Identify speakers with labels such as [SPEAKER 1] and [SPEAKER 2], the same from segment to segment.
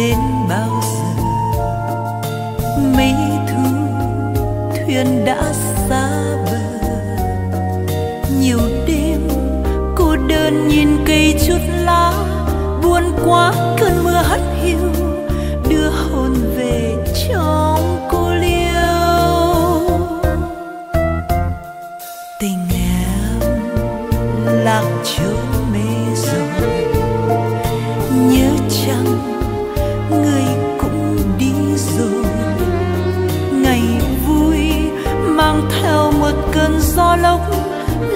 [SPEAKER 1] đến bao giờ? Mấy thu thuyền đã xa bờ. Nhiều đêm, cô đơn nhìn cây chút lá, buồn quá cơn mưa hắt hiu. Lòng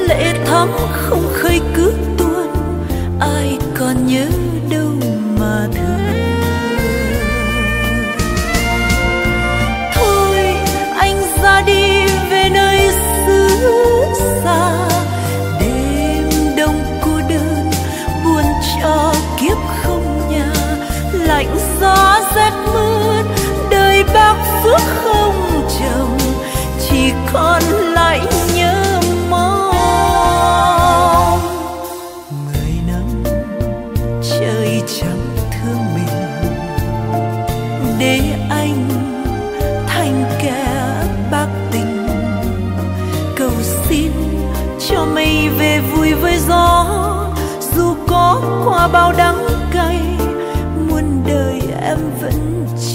[SPEAKER 1] lệ thắm không khơi cứ tuôn. Ai còn nhớ đâu mà thương. Thôi, anh ra đi về nơi xứ xa. Đêm đông cô đơn, buồn cho kiếp không nhà. Lạnh gió rét mưa đời bác phước không chồng. Chỉ còn để anh thành kẻ bạc tình. Cầu xin cho mây về vui với gió, dù có qua bao đắng cay, muôn đời em vẫn chờ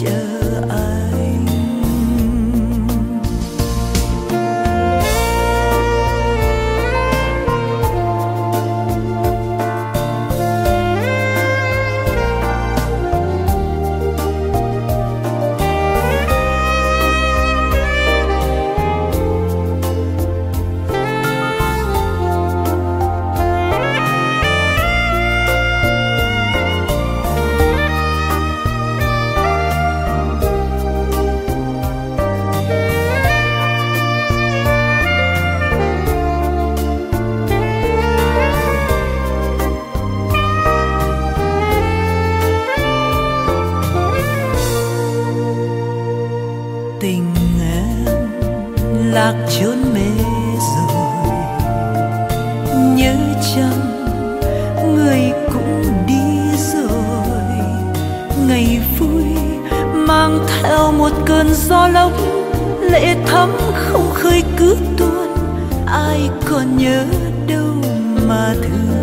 [SPEAKER 1] lạc chốn mê rồi. Nhớ chăng người cũng đi rồi. Ngày vui mang theo một cơn gió lốc, lệ thắm không khơi cứ tuôn. Ai còn nhớ đâu mà thương?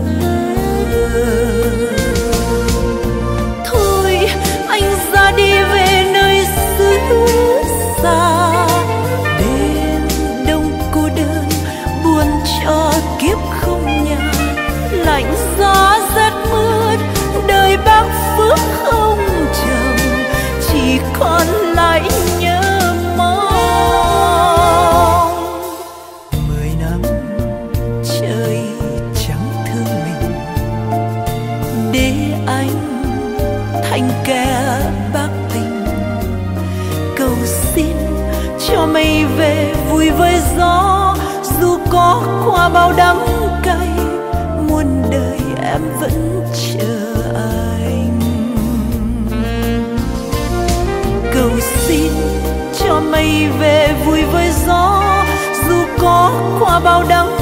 [SPEAKER 1] Qua bao đắng cay, muôn đời em vẫn chờ anh. Cầu xin cho mây về vui với gió, dù có qua bao đắng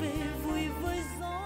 [SPEAKER 1] về vui với gió.